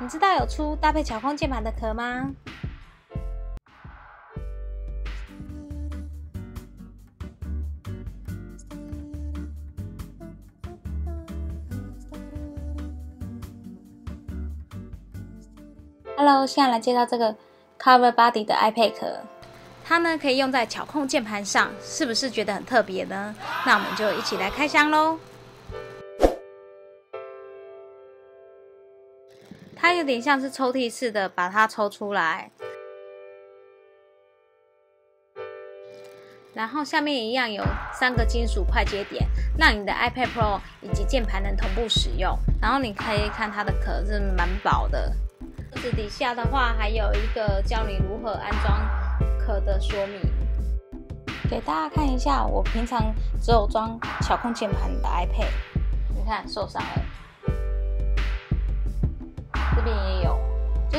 你知道有出搭配巧控键盘的壳吗？Hello，现在来介绍这个 Cover Body 的 iPad 壳，它呢可以用在巧控键盘上，是不是觉得很特别呢？那我们就一起来开箱喽。它有点像是抽屉式的，把它抽出来，然后下面一样有三个金属快接点，让你的 iPad Pro 以及键盘能同步使用。然后你可以看它的壳是蛮薄的。这底下的话还有一个教你如何安装壳的说明，给大家看一下。我平常只有装巧控键盘的 iPad，你看受伤了，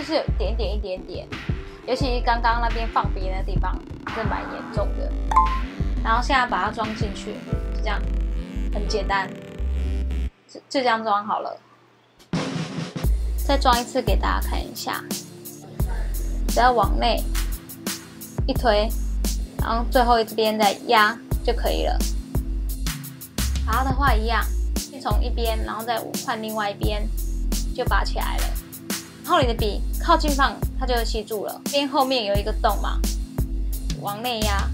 是有点点一点点，尤其刚刚那边放别的地方是蛮严重的。然后现在把它装进去，就这样，很简单，就就这样装好了。再装一次给大家看一下，只要往内一推，然后最后这边再压就可以了。拔的话一样，先从一边，然后再换另外一边，就拔起来了。然后你的笔靠近放，它就会吸住了。边后面有一个洞嘛，往内压，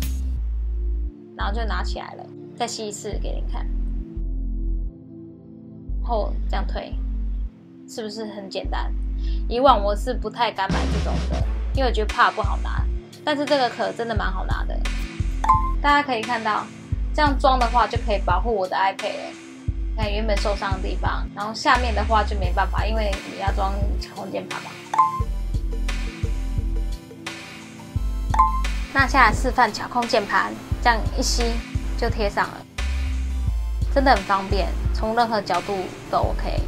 然后就拿起来了。再吸一次给你看，后这样推。是不是很简单？以往我是不太敢买这种的，因为我觉得怕不好拿。但是这个壳真的蛮好拿的，大家可以看到，这样装的话就可以保护我的 iPad 了。看原本受伤的地方，然后下面的话就没办法，因为你要装巧控键盘嘛。那下来示范巧控键盘，这样一吸就贴上了，真的很方便，从任何角度都 OK。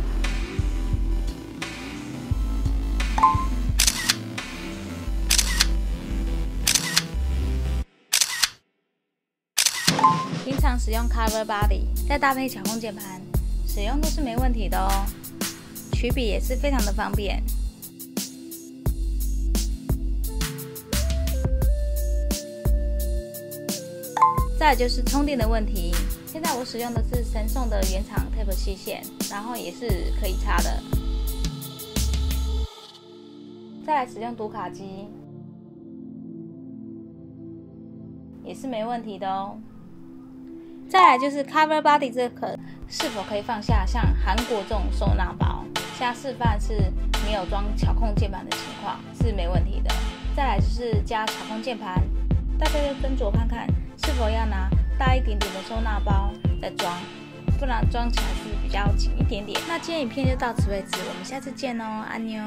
平常使用 Cover Body，再搭配巧控键盘，使用都是没问题的哦。取笔也是非常的方便。再就是充电的问题，现在我使用的是神送的原厂 Type C 线，然后也是可以插的。再来使用读卡机，也是没问题的哦。再来就是 Cover Body 这个是否可以放下像韩国这种收纳包？现在示范是没有装巧控键盘的情况是没问题的。再来就是加巧控键盘，大家要斟酌看看是否要拿大一点点的收纳包再装，不然装起来是比较紧一点点。那今天影片就到此为止，我们下次见哦，安妞。